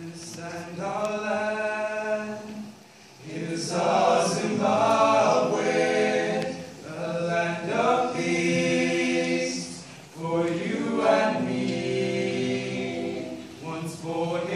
This and our land is our Zimbabwe, a land of peace for you and me. Once more.